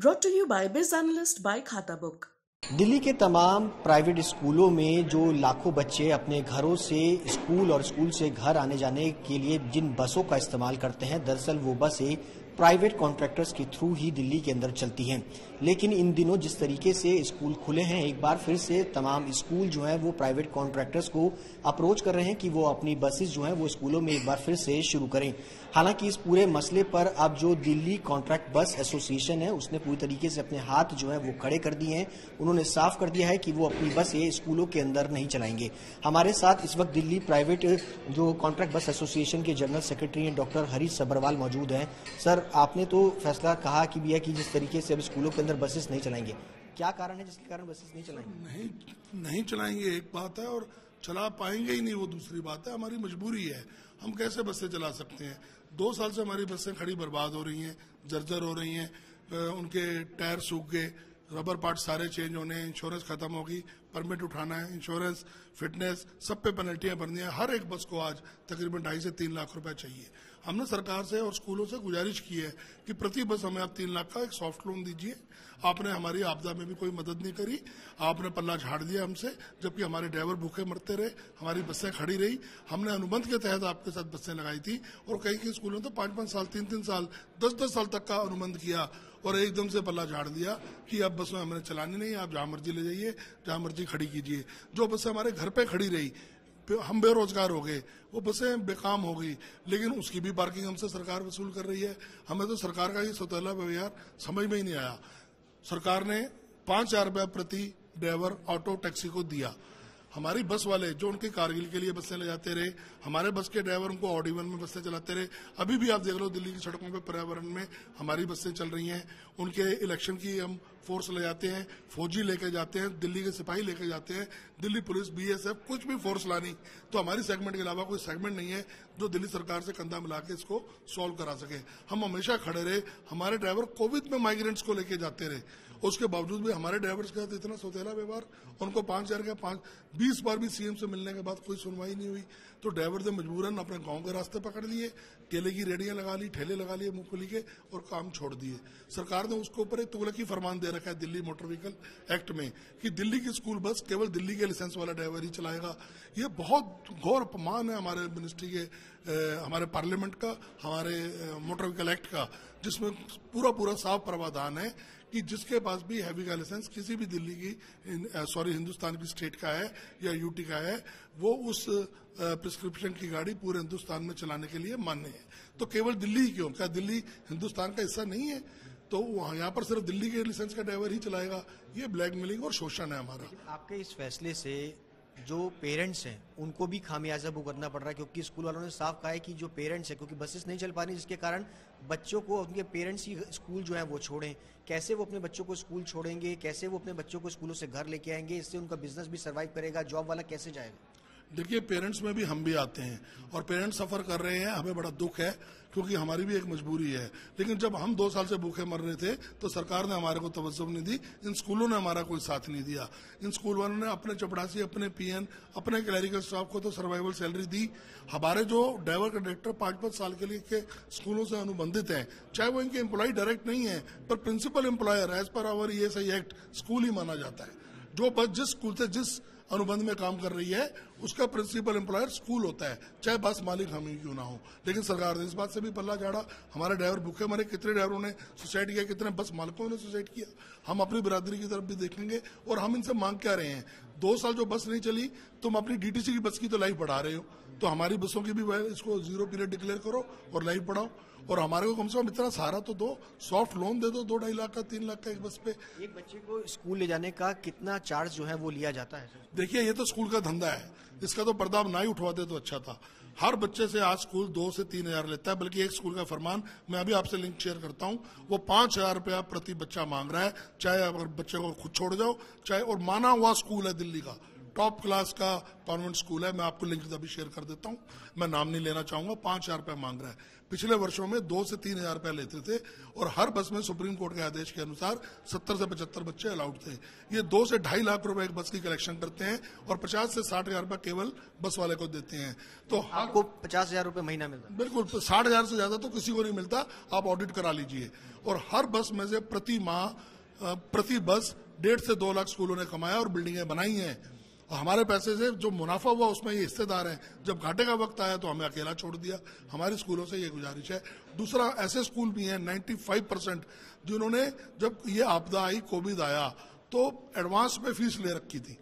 Brought to you by Biz Analyst by Khatabook Delhi के तमाम private स्कूलों में जो लाखों बच्चे अपने घरों से स्कूल और स्कूल से घर आने जाने के लिए जिन बसों का इस्तेमाल करते हैं, दरअसल वो बसें प्राइवेट कॉन्ट्रैक्टर्स के थ्रू ही दिल्ली के अंदर चलती हैं। लेकिन इन दिनों जिस तरीके से स्कूल खुले हैं, एक बार फिर से तमाम स्कूल जो हैं, वो प्राइवेट कॉन्ट्रैक्टर्स को अप्रोच कर रहे हैं कि वो अपनी बसेस जो हैं, वो स्कूलों में एक बार फिर से शुरू करें। हालाँकि इस पूरे मसले पर अब जो दिल्ली कॉन्ट्रैक्ट बस एसोसिएशन है, उसने पूरी तरीके से अपने हाथ जो है, वो खड़े कर दिए हैं। उन्होंने साफ़ कर दिया है कि वो अपनी बसें स्कूलों के अंदर नहीं चलाएँगे। हमारे साथ इस वक्त दिल्ली प्राइवेट जो कॉन्ट्रैक्ट बस एसोसिएशन के जनरल सेक्रेटरी हैं, डॉक्टर हरीश सबरवाल मौजूद हैं। सर आपने तो फैसला कहा कि भी है कि जिस तरीके से अब स्कूलों के अंदर बसेस नहीं चलाएँगे, क्या कारण है जिसके कारण बसेस नहीं चलाएँगे? नहीं नहीं चलाएँगे, एक बात है, और चला पाएँगे ही नहीं, वो दूसरी बात है, हमारी मजबूरी है, हम कैसे बसें चला सकते हैं? दो साल से हमारी बसें खड़ी बर्बाद हो रही हैं, जर्जर हो रही हैं उनके टायर सूख गए, रबर पार्ट सारे चेंज होने हैं इंश्योरेंस खत्म होगी, परमिट उठाना है, इंश्योरेंस, फिटनेस, सब पे पेनल्टियाँ भरनी है, हर एक बस को आज तकरीबन ढाई से तीन लाख रुपए चाहिए। हमने सरकार से और स्कूलों से गुजारिश की है कि प्रति बस हमें आप तीन लाख का एक सॉफ्ट लोन दीजिए। आपने हमारी आपदा में भी कोई मदद नहीं करी। आपने पल्ला झाड़ दिया हमसे, जबकि हमारे ड्राइवर भूखे मरते रहे, हमारी बसें खड़ी रही। हमने अनुबंध के तहत आपके साथ बसें लगाई थी और कई कई स्कूलों तो पाँच पाँच साल तीन तीन साल दस दस साल तक का अनुबंध किया और एकदम से पल्ला झाड़ दिया कि अब बसें हमने चलानी नहीं आप जहाँ मर्ज़ी ले जाइए, जहाँ मर्ज़ी खड़ी कीजिए। जो बसें हमारे घर पे खड़ी रही हम बेरोजगार हो गए। वो बसें बेकाम हो गई। लेकिन उसकी भी पार्किंग हमसे सरकार वसूल कर रही है। हमें तो सरकार का ये सौतेला व्यवहार समझ में ही नहीं आया। सरकार ने पाँच हज़ार रुपया प्रति ड्राइवर ऑटो टैक्सी को दिया। हमारी बस वाले जो उनके कारगिल के लिए बसें ले जाते रहे, हमारे बस के ड्राइवर उनको ऑडिवन में बसें चलाते रहे। अभी भी आप देख लो दिल्ली की सड़कों पर पर्यावरण में हमारी बसें चल रही हैं। उनके इलेक्शन की हम फोर्स ले जाते हैं, फौजी लेके जाते हैं, दिल्ली के सिपाही लेके जाते हैं, दिल्ली पुलिस, बीएसएफ कुछ भी फोर्स लानी तो हमारी सेगमेंट के अलावा कोई सेगमेंट नहीं है जो दिल्ली सरकार से कंधा मिला के इसको सॉल्व करा सके। हम हमेशा खड़े रहे, हमारे ड्राइवर कोविड में माइग्रेंट्स को लेके जाते रहे। उसके बावजूद भी हमारे ड्राइवर्स के साथ इतना सौतेला व्यवहार, उनको पाँच हज़ार का पाँच बीस बार भी सीएम से मिलने के बाद कोई सुनवाई नहीं हुई तो ड्राइवर ने मजबूरन अपने गाँव के रास्ते पकड़ लिए, केले की रेडियाँ लगा ली, ठेले लगा लिए मूंगफली के और काम छोड़ दिए। सरकार ने उसके ऊपर एक तुगलकी फरमान दे रखा है दिल्ली मोटर व्हीकल एक्ट में, कि दिल्ली की स्कूल बस केवल दिल्ली के लाइसेंस वाला ड्राइवर ही चलाएगा। ये बहुत घोर अपमान है हमारे मिनिस्ट्री के हमारे पार्लियामेंट का, हमारे मोटर व्हीकल एक्ट का, जिसमें पूरा पूरा साफ़ प्रावधान है कि जिसके पास भी हैवी का लाइसेंस किसी भी दिल्ली की सॉरी हिंदुस्तान की स्टेट का है या यूटी का है, वो उस प्रिस्क्रिप्शन की गाड़ी पूरे हिंदुस्तान में चलाने के लिए मान्य है। तो केवल दिल्ली ही क्यों? क्या दिल्ली हिंदुस्तान का हिस्सा नहीं है? तो वहाँ, यहाँ पर सिर्फ़ दिल्ली के लाइसेंस का ड्राइवर ही चलाएगा। ये ब्लैकमेलिंग और शोषण है हमारा। आपके इस फैसले से जो पेरेंट्स हैं, उनको भी खामियाजा भुगतना पड़ रहा है क्योंकि स्कूल वालों ने साफ़ कहा है कि जो पेरेंट्स हैं, क्योंकि बसेस नहीं चल पा रही, जिसके कारण बच्चों को उनके पेरेंट्स ही स्कूल जो है वो छोड़ें। कैसे वो अपने बच्चों को स्कूल छोड़ेंगे, कैसे वो अपने बच्चों को स्कूलों से घर लेके आएँगे, इससे उनका बिज़नेस भी सर्वाइव करेगा जॉब वाला कैसे जाएगा? देखिए पेरेंट्स में भी हम भी आते हैं और पेरेंट्स सफ़र कर रहे हैं, हमें बड़ा दुख है क्योंकि हमारी भी एक मजबूरी है। लेकिन जब हम दो साल से भूखे मर रहे थे तो सरकार ने हमारे को तवज्जो नहीं दी, इन स्कूलों ने हमारा कोई साथ नहीं दिया। इन स्कूल वालों ने अपने चपड़ासी, अपने पीएन अपने क्लैरिकल स्टाफ को तो सर्वाइवल सैलरी दी। हमारे जो ड्राइवर कंडक्टर पाँच पाँच साल के लिए के स्कूलों से अनुबंधित हैं, चाहे वो इनके एम्प्लॉय डायरेक्ट नहीं है, पर principal employer as per our e act school ही माना जाता है। जो बस जिस स्कूल से जिस अनुबंध में काम कर रही है उसका प्रिंसिपल एम्प्लॉयर स्कूल होता है। चाहे बस मालिक हम ही क्यों ना हो। लेकिन सरकार ने इस बात से भी पल्ला झाड़ा। हमारे ड्राइवर भूखे मरे कितने ड्राइवरों ने सुसाइड किया कितने बस मालिकों ने सुसाइड किया। हम अपनी बिरादरी की तरफ़ भी देखेंगे और हम इनसे मांग क्या रहे हैं? दो साल जो बस नहीं चली तुम अपनी डीटीसी की बस की तो लाइफ बढ़ा रहे हो। तो हमारी बसों की भी इसको ज़ीरो पीरियड डिक्लेयर करो और लाइफ बढ़ाओ। और हमारे को कम से कम इतना सहारा तो दो। सॉफ्ट लोन दे दो दो ढाई लाख का तीन लाख का एक बस पे। एक बच्चे को स्कूल ले जाने का कितना चार्ज जो है वो लिया जाता है? देखिए ये तो स्कूल का धंधा है। इसका तो पर्दा ना ही उठवाते तो अच्छा था। हर बच्चे से आज स्कूल दो से तीन हज़ार लेता है, बल्कि एक स्कूल का फरमान मैं अभी आपसे लिंक शेयर करता हूँ। वो पाँच हज़ार रुपया प्रति बच्चा मांग रहा है, चाहे अगर बच्चे को खुद छोड़ जाओ, चाहे और माना हुआ स्कूल है दिल्ली का। टॉप क्लास का कॉन्वेंट स्कूल है मैं आपको लिंक अभी शेयर कर देता हूँ। मैं नाम नहीं लेना चाहूँगा पाँच हज़ार रुपए मांग रहा है। पिछले वर्षों में दो से तीन हज़ार रुपए लेते थे और हर बस में सुप्रीम कोर्ट के आदेश के अनुसार सत्तर से पचहत्तर बच्चे अलाउड थे। ये दो से ढाई लाख रुपए एक बस की कलेक्शन करते हैं और पचास से साठ हज़ार रुपए केवल बस वाले को देते हैं। तो आपको पचास हज़ार रुपए महीना मिलता है? बिल्कुल तो साठ हज़ार से ज़्यादा तो किसी को नहीं मिलता आप ऑडिट करा लीजिए। और हर बस में से प्रति माह प्रति बस डेढ़ से दो लाख स्कूलों ने कमाया और बिल्डिंगें बनाई हैं। और हमारे पैसे से जो मुनाफा हुआ उसमें ये हिस्सेदार हैं। जब घाटे का वक्त आया तो हमें अकेला छोड़ दिया। हमारे स्कूलों से ये गुजारिश है। दूसरा, ऐसे स्कूल भी हैं 95 परसेंट जिन्होंने जब ये आपदा आई, कोविड आया तो एडवांस में फ़ीस ले रखी थी।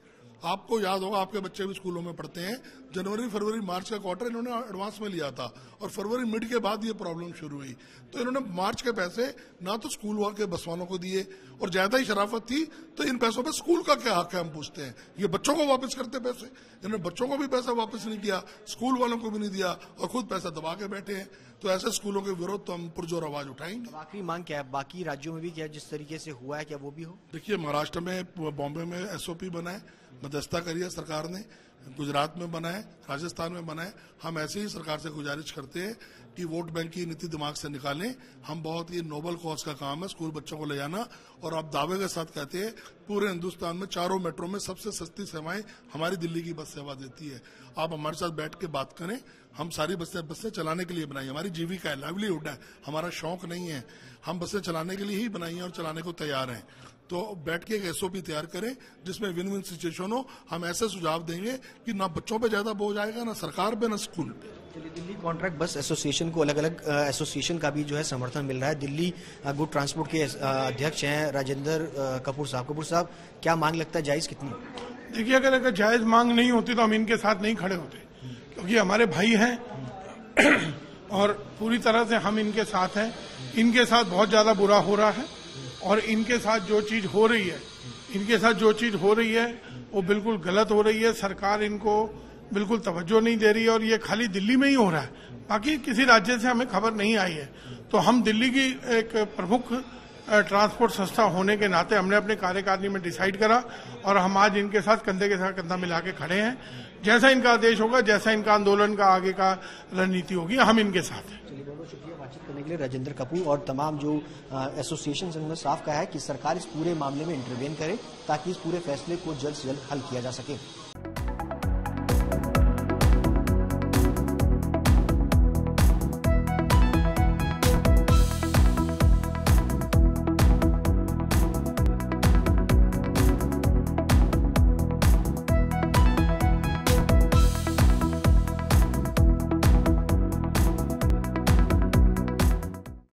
आपको याद होगा आपके बच्चे भी स्कूलों में पढ़ते हैं। जनवरी फरवरी मार्च का क्वार्टर इन्होंने एडवांस में लिया था और फरवरी मिड के बाद ये प्रॉब्लम शुरू हुई। तो इन्होंने मार्च के पैसे ना तो स्कूल के बस वालों को दिए और ज़्यादा ही शराफत थी। तो इन पैसों पर स्कूल का क्या हक है हम पूछते हैं। ये बच्चों को वापस करते पैसे। इन्होंने बच्चों को भी पैसा वापस नहीं किया स्कूल वालों को भी नहीं दिया और खुद पैसा दबा के बैठे हैं। तो ऐसे स्कूलों के विरोध तो हम पुरजोर आवाज़ उठाएँगे। आखिरी मांग क्या है? बाकी राज्यों में भी क्या जिस तरीके से हुआ है क्या वो भी हो? देखिए महाराष्ट्र में बॉम्बे में एसओपी बना है। मध्यस्थता करी है सरकार ने। गुजरात में बनाए राजस्थान में बना है। हम ऐसे ही सरकार से गुजारिश करते हैं कि वोट बैंक की नीति दिमाग से निकालें। हम बहुत ही नोबल कॉज का काम है, स्कूल बच्चों को ले जाना। और आप दावे के साथ कहते हैं, पूरे हिंदुस्तान में चारों मेट्रो में सबसे सस्ती सेवाएँ हमारी दिल्ली की बस सेवा देती है। आप हमारे साथ बैठ के बात करें, हम सारी बसें बसें चलाने के लिए बनाई हमारी जीविका है लाइवलीहुड है। हमारा शौक नहीं है। हम बसें चलाने के लिए ही बनाई हैं और चलाने को तैयार हैं। तो बैठ के एक एसओपी तैयार करें जिसमें विन विन सिचुएशन हो। हम ऐसे सुझाव देंगे कि ना बच्चों पे ज़्यादा बोझ आएगा ना सरकार पे ना स्कूल पे। चलिए दिल्ली कॉन्ट्रैक्ट बस एसोसिएशन को अलग अलग एसोसिएशन का भी जो है समर्थन मिल रहा है। दिल्ली गुड ट्रांसपोर्ट के अध्यक्ष हैं राजेंद्र कपूर साहब। कपूर साहब क्या मांग लगता है? जायज़ कितनी? देखिए अगर अगर जायज़ मांग नहीं होती तो हम इनके साथ नहीं खड़े होते क्योंकि हमारे भाई हैं। और पूरी तरह से हम इनके साथ हैं। इनके साथ बहुत ज़्यादा बुरा हो रहा है। और इनके साथ जो चीज़ हो रही है, इनके साथ जो चीज़ हो रही है, वो बिल्कुल गलत हो रही है। सरकार इनको बिल्कुल तवज्जो नहीं दे रही है और ये खाली दिल्ली में ही हो रहा है। बाकी किसी राज्य से हमें खबर नहीं आई है। तो हम दिल्ली की एक प्रमुख ट्रांसपोर्ट संस्था होने के नाते हमने अपने कार्यकारिणी में डिसाइड करा और हम आज इनके साथ कंधे के साथ कंधा मिला के खड़े हैं। जैसा इनका आदेश होगा, जैसा इनका आंदोलन का आगे का रणनीति होगी, हम इनके साथ हैं। बातचीत करने के लिए राजेंद्र कपूर और तमाम जो एसोसिएशन उन्होंने साफ़ कहा है कि सरकार इस पूरे मामले में इंटरवेन करे, ताकि इस पूरे फैसले को जल्द से जल्द हल किया जा सके।